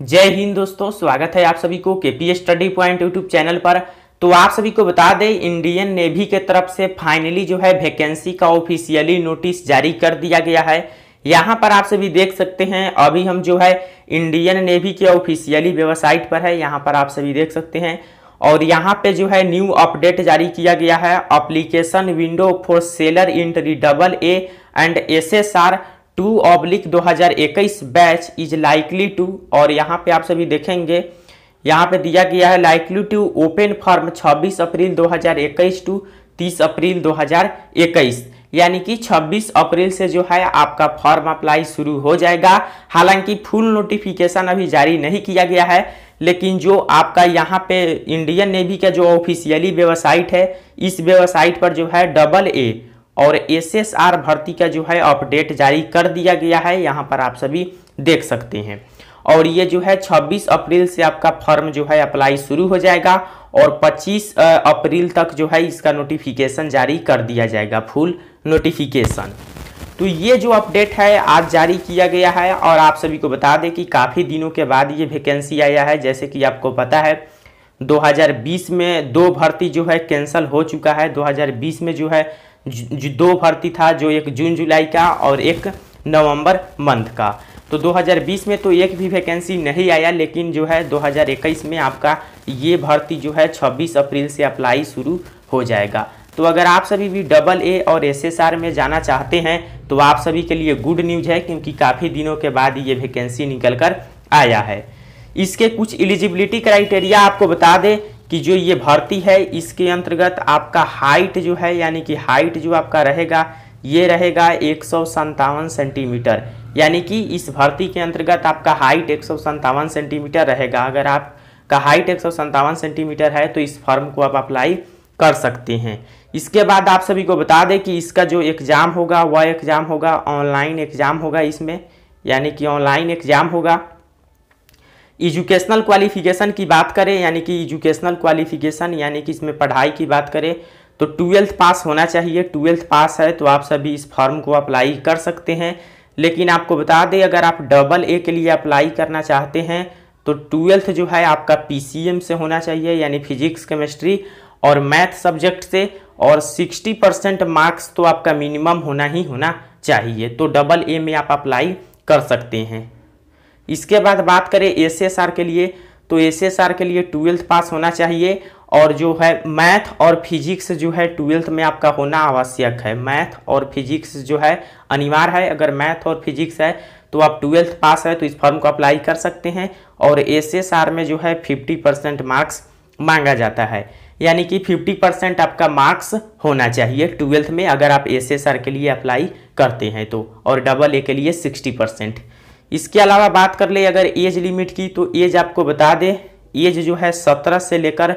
जय हिंद दोस्तों, स्वागत है आप सभी को K KP study point YouTube channel पर। तो आप सभी को बता दें, इंडियन नेवी के तरफ़ से फाइनली जो है वैकेंसी का ऑफिशियली नोटिस जारी कर दिया गया है। यहाँ पर आप सभी देख सकते हैं, अभी हम जो है इंडियन नेवी के ऑफिशियली वेबसाइट पर है, यहाँ पर आप सभी देख सकते हैं। और यहाँ पे जो है न्यू अपडेट जारी किया गया है application window for sailor entry double A and S S R two oblique दो हज़ार इक्कीस बैच इज़ लाइकली टू और यहाँ पे आप सभी देखेंगे, यहाँ पे दिया गया है likely to open from 26 April 2021 to 30 April 2021 यानी कि 26 अप्रैल से जो है आपका फॉर्म अप्लाई शुरू हो जाएगा। हालाँकि फुल नोटिफिकेशन अभी जारी नहीं किया गया है, लेकिन जो आपका यहाँ पे इंडियन नेवी का जो ऑफिशियली वेबसाइट है, इस वेबसाइट पर जो है डबल ए और एसएसआर भर्ती का जो है अपडेट जारी कर दिया गया है। यहाँ पर आप सभी देख सकते हैं। और ये जो है 26 अप्रैल से आपका फॉर्म जो है अप्लाई शुरू हो जाएगा और 25 अप्रैल तक जो है इसका नोटिफिकेशन जारी कर दिया जाएगा फुल नोटिफिकेशन तो ये जो अपडेट है, आज जारी किया गया है और आप सभी को बता दें कि काफ़ी दिनों के बाद ये वैकेंसी आया है। जैसे कि आपको पता है 2020 में दो भर्ती जो है कैंसिल हो चुका है। 2020 में जो है दो भर्ती था जो एक जून, जुलाई का और एक नवंबर मंथ का। तो 2020 में तो एक भी वैकेंसी नहीं आया, लेकिन जो है 2021 में आपका ये भर्ती जो है 26 अप्रैल से अप्लाई शुरू हो जाएगा। तो अगर आप सभी भी डबल ए और एसएसआर में जाना चाहते हैं तो आप सभी के लिए गुड न्यूज़ है, क्योंकि काफ़ी दिनों के बाद ये वैकेंसी निकल कर आया है। इसके कुछ एलिजिबिलिटी क्राइटेरिया आपको बता दें कि जो ये भर्ती है, इसके अंतर्गत आपका हाइट जो है, यानी कि हाइट जो आपका रहेगा, ये रहेगा एक सेंटीमीटर यानी कि इस भर्ती के अंतर्गत आपका हाइट एक सेंटीमीटर रहेगा। अगर आपका हाइट एक सौ सत्तावन सेंटीमीटर है तो इस फॉर्म को आप अप्लाई कर सकते हैं। इसके बाद आप सभी को बता दें कि इसका जो एग्ज़ाम होगा, वह एग्ज़ाम होगा ऑनलाइन एग्ज़ाम होगा इसमें। यानी कि ऑनलाइन एग्ज़ाम होगा। एजुकेशनल क्वालिफिकेशन की बात करें, यानी कि एजुकेशनल क्वालिफिकेशन, यानी कि इसमें पढ़ाई की बात करें तो ट्वेल्थ पास होना चाहिए। ट्वेल्थ पास है तो आप सभी इस फॉर्म को अप्लाई कर सकते हैं। लेकिन आपको बता दें, अगर आप डबल ए के लिए अप्लाई करना चाहते हैं तो ट्वेल्थ जो है आपका पीसीएम से होना चाहिए, यानी फिजिक्स, केमिस्ट्री और मैथ सब्जेक्ट से, और 60 परसेंट मार्क्स तो आपका मिनिमम होना ही होना चाहिए। तो डबल ए में आप अप्लाई कर सकते हैं। इसके बाद बात करें एसएसआर के लिए तो एसएसआर के लिए ट्वेल्थ पास होना चाहिए और जो है मैथ और फिजिक्स जो है ट्वेल्थ में आपका होना आवश्यक है। मैथ और फिजिक्स जो है अनिवार्य है। अगर मैथ और फिजिक्स है तो आप ट्वेल्थ पास है तो इस फॉर्म को अप्लाई कर सकते हैं और एसएसआर में जो है फिफ्टी परसेंट मार्क्स मांगा जाता है। यानी कि 50 परसेंट आपका मार्क्स होना चाहिए ट्वेल्थ में, अगर आप एसएसआर के लिए अप्लाई करते हैं तो और डबल ए के लिए 60 परसेंट इसके अलावा बात कर ले अगर एज लिमिट की तो एज आपको बता दें। एज जो है सत्रह से लेकर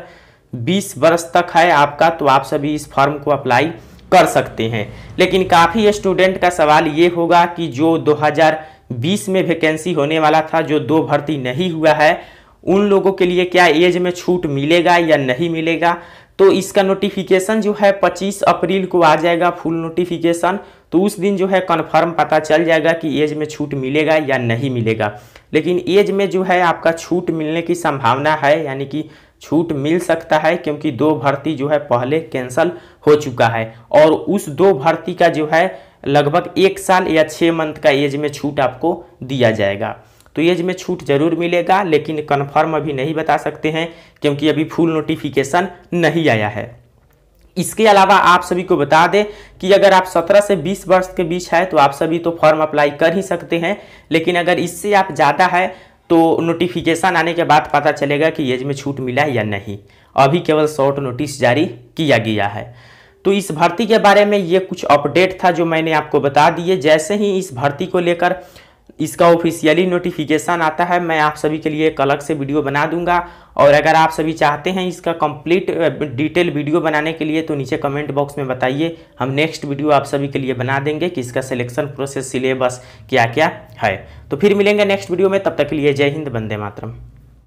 बीस वर्ष तक है आपका तो आप सभी इस फॉर्म को अप्लाई कर सकते हैं। लेकिन काफ़ी स्टूडेंट का सवाल ये होगा कि जो 2020 में वैकेंसी होने वाला था, जो दो भर्ती नहीं हुआ है, उन लोगों के लिए क्या एज में छूट मिलेगा या नहीं मिलेगा? तो इसका नोटिफिकेशन जो है 25 अप्रैल को आ जाएगा फुल नोटिफिकेशन तो उस दिन जो है कन्फर्म पता चल जाएगा कि एज में छूट मिलेगा या नहीं मिलेगा। लेकिन एज में जो है आपका छूट मिलने की संभावना है, यानी कि छूट मिल सकता है क्योंकि दो भर्ती जो है पहले कैंसिल हो चुका है। और उस दो भर्ती का जो है लगभग एक साल या छः मंथ का एज में छूट आपको दिया जाएगा। तो एज में छूट ज़रूर मिलेगा, लेकिन कन्फर्म अभी नहीं बता सकते हैं, क्योंकि अभी फुल नोटिफिकेशन नहीं आया है। इसके अलावा आप सभी को बता दें कि अगर आप 17 से 20 वर्ष के बीच है तो आप सभी तो फॉर्म अप्लाई कर ही सकते हैं, लेकिन अगर इससे आप ज़्यादा है तो नोटिफिकेशन आने के बाद पता चलेगा कि एज में छूट मिला है या नहीं। अभी केवल शॉर्ट नोटिस जारी किया गया है। तो इस भर्ती के बारे में ये कुछ अपडेट था जो मैंने आपको बता दिए। जैसे ही इस भर्ती को लेकर इसका ऑफिशियली नोटिफिकेशन आता है। मैं आप सभी के लिए एक अलग से वीडियो बना दूँगा। और अगर आप सभी चाहते हैं इसका कंप्लीट डिटेल वीडियो बनाने के लिए तो नीचे कमेंट बॉक्स में बताइए। हम नेक्स्ट वीडियो आप सभी के लिए बना देंगे कि इसका सिलेक्शन प्रोसेस सिलेबस क्या क्या है। तो फिर मिलेंगे नेक्स्ट वीडियो में। तब तक के लिए जय हिंद बंदे मातरम।